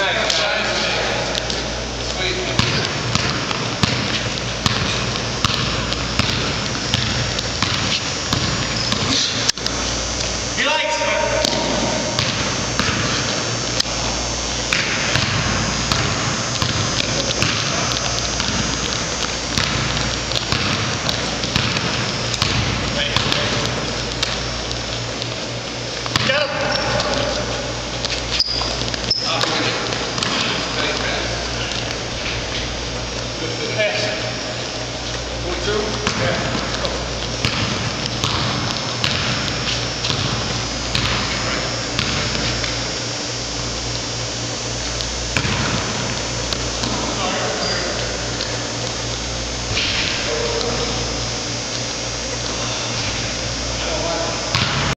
back. Two? Yeah.